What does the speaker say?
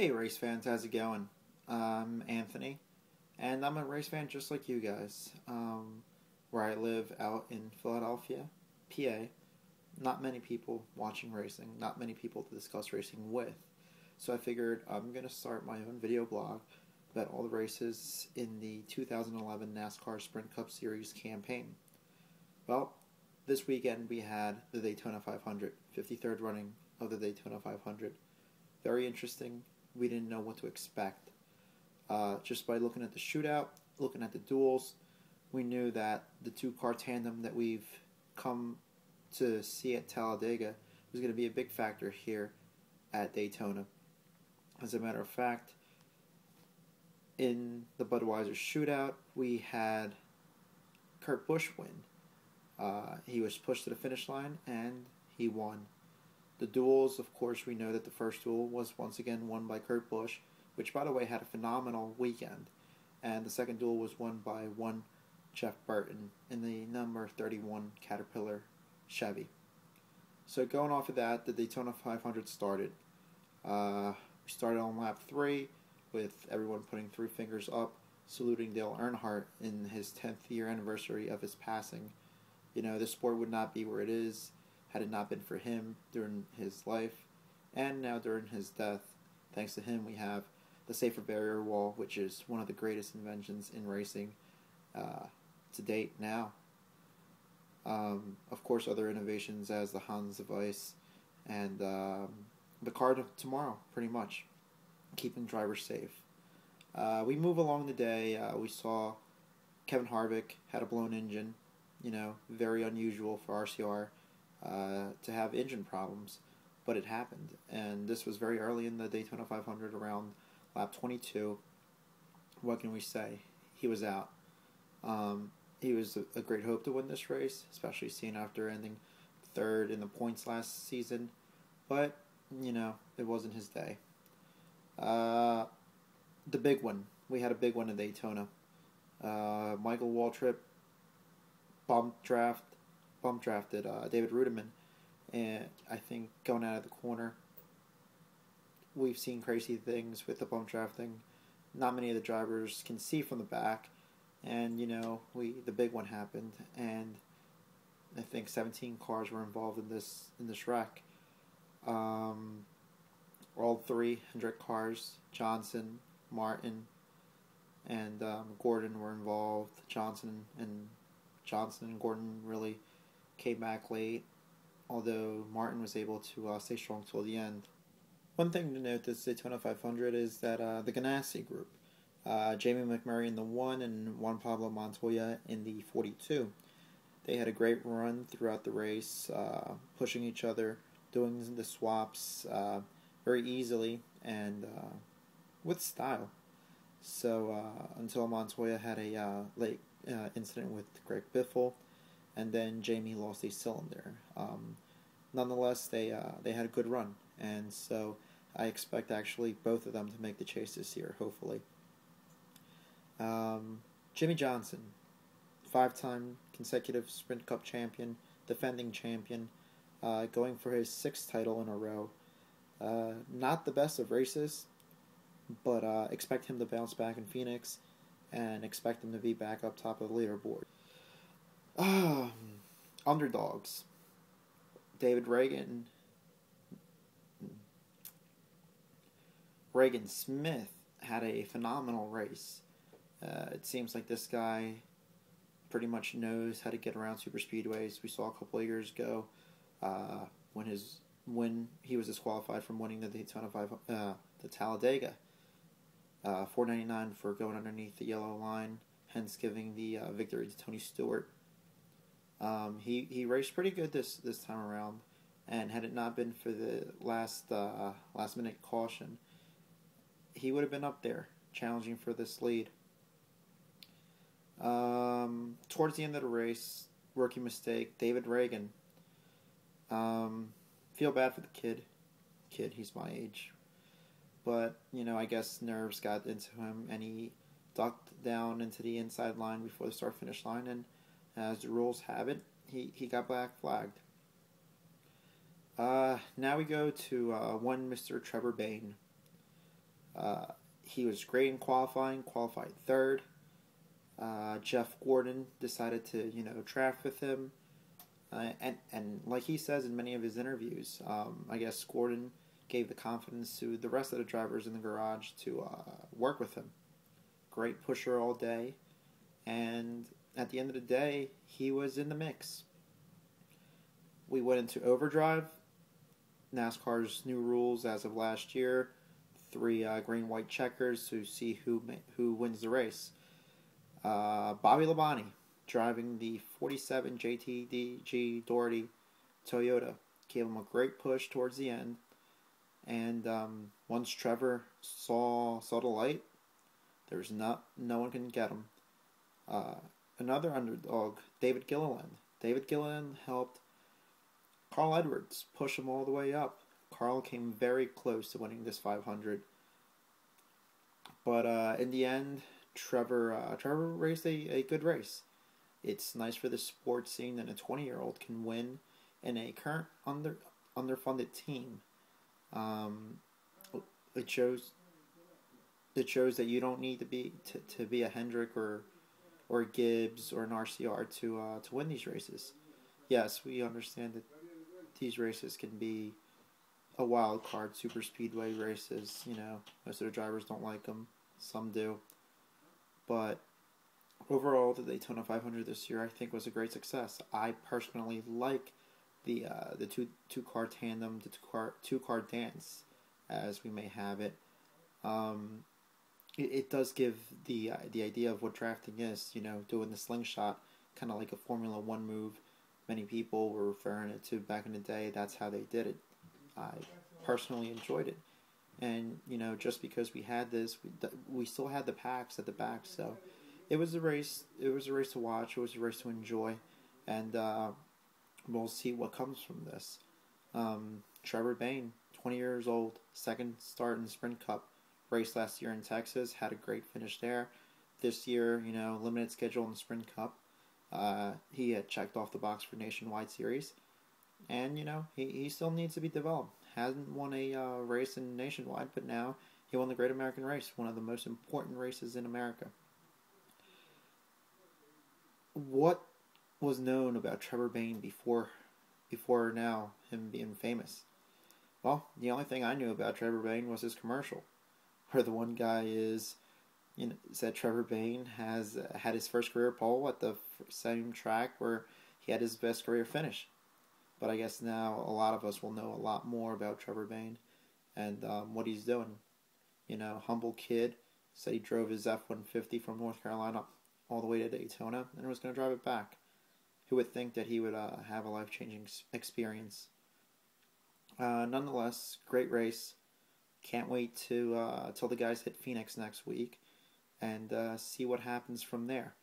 Hey, race fans, how's it going? I'm Anthony, and I'm a race fan just like you guys. Um, where I live out in Philadelphia, PA, not many people watching racing, not many people to discuss racing with. So I figured I'm going to start my own video blog about all the races in the 2011 NASCAR Sprint Cup Series campaign. Well, this weekend we had the Daytona 500, 53rd running of the Daytona 500. Very interesting. We didn't know what to expect. Uh, just by looking at the shootout, looking at the duels, we knew that the two car tandem that we've come to see at Talladega was going to be a big factor here at Daytona. As a matter of fact, in the Budweiser shootout, we had Kurt Busch win. Uh, he was pushed to the finish line and he won. The duels, of course, we know that the first duel was once again won by Kurt Busch, which, by the way, had a phenomenal weekend. And the second duel was won by one Jeff Burton in the number 31 Caterpillar Chevy. So going off of that, the Daytona 500 started. Uh, we started on lap three with everyone putting three fingers up, saluting Dale Earnhardt in his 10th year anniversary of his passing. You know, the sport would not be where it is had it not been for him during his life and now during his death. Thanks to him, we have the safer barrier wall, which is one of the greatest inventions in racing uh, to date now. Um, of course, other innovations as the Hans device and um, the car tomorrow, pretty much, keeping drivers safe. Uh, we move along the day. Uh, we saw Kevin Harvick had a blown engine, you know, very unusual for RCR uh, to have engine problems, but it happened. And this was very early in the Daytona 500, around lap 22. What can we say? He was out. Um, he was a, great hope to win this race, especially seeing after ending third in the points last season. But, you know, it wasn't his day. Uh, the big one. We had a big one in Daytona. Uh, Michael Waltrip bump draft, bump drafted uh, David Reutimann, and I think going out of the corner, we've seen crazy things with the bump drafting. Not many of the drivers can see from the back, and you know we the big one happened, and I think 17 cars were involved in this in this wreck. Um, all three Hendrick cars, Johnson, Martin, and um, Gordon were involved. Johnson and Johnson and Gordon really came back late, although Martin was able to uh, stay strong till the end. One thing to note this Daytona 500 is that uh, the Ganassi group uh, Jamie McMurray in the 1 and Juan Pablo Montoya in the 42. They had a great run throughout the race, uh, pushing each other, doing the swaps uh, very easily and uh, with style. So until Montoya had a late incident with Greg Biffle, and then Jamie lost a cylinder. Um, nonetheless, they they had a good run, and so I expect actually both of them to make the chase this year, hopefully. Um, Jimmie Johnson, five time consecutive Sprint Cup champion, defending champion, uh, going for his sixth title in a row. Uh, not the best of races, but uh, expect him to bounce back in Phoenix and expect him to be back up top of the leaderboard. Underdogs. David Ragan, Regan Smith had a phenomenal race. Uh, it seems like this guy pretty much knows how to get around super speedways. We saw a couple of years ago uh, when his when he was disqualified from winning the Daytona 5, uh, the Talladega. Uh, 499 for going underneath the yellow line, hence giving the uh, victory to Tony Stewart. Um, he he raced pretty good this this time around, and had it not been for the last uh, last minute caution, he would have been up there challenging for this lead. Um, towards the end of the race, rookie mistake, David Ragan. Um, feel bad for the kid. Kid, he's my age. But, you know, I guess nerves got into him and he ducked down into the inside line before the start finish line. And as the rules have it, he, he got black flagged. Uh, now we go to uh, one Mr. Trevor Bayne. Uh, he was great in qualifying, qualified third. Uh, Jeff Gordon decided to, you know, draft with him. Uh, and, and like he says in many of his interviews, um, I guess Gordon gave the confidence to the rest of the drivers in the garage to uh, work with him. Great pusher all day. And at the end of the day, he was in the mix. We went into overdrive. NASCAR's new rules as of last year three uh, green white checkers to see who who wins the race. Uh, Bobby Labonte driving the 47 JTDG Daugherty Toyota gave him a great push towards the end. And um, once Trevor saw saw the light, there was not no one can get him. Uh, another underdog, David Gilliland. David Gilliland helped Carl Edwards push him all the way up. Carl came very close to winning this 500. But uh, in the end, Trevor uh, Trevor raced a, a good race. It's nice for the sports scene that a 20 year old can win in a current under underfunded team. Um, it shows it shows that you don't need to be to, to be a Hendrick or or Gibbs or an RCR to uh, to win these races. Yes, we understand that these races can be a wild card super speedway races. You know, most of the drivers don't like them. Some do, but overall, the Daytona 500 this year I think was a great success. I personally like the uh, the two two car tandem, the two car two car dance, as we may have it. Um, it, it does give the uh, the idea of what drafting is. You know, doing the slingshot, kind of like a Formula One move. Many people were referring it to back in the day. That's how they did it. I personally enjoyed it, and you know, just because we had this, we, we still had the packs at the back, so it was a race. It was a race to watch. It was a race to enjoy, and uh, we'll see what comes from this. Um, Trevor Bayne, 20 years old, second start in Sprint Cup race last year in Texas, had a great finish there. This year, you know, limited schedule in the Sprint Cup. Uh, he had checked off the box for Nationwide Series, and you know he, he still needs to be developed. Hasn't won a uh, race in Nationwide, but now he won the Great American Race, one of the most important races in America. What was known about Trevor Bayne before before now him being famous? Well, the only thing I knew about Trevor Bayne was his commercial, where the one guy is, you know, said Trevor Bayne has uh, had his first career pole at the same track where he had his best career finish. But I guess now a lot of us will know a lot more about Trevor Bayne and um, what he's doing. You know, humble kid said he drove his F one fifty from North Carolina all the way to Daytona and was going to drive it back. Who would think that he would uh, have a life changing experience? Uh, nonetheless, great race. Can't wait to uh, till the guys hit Phoenix next week and uh, see what happens from there.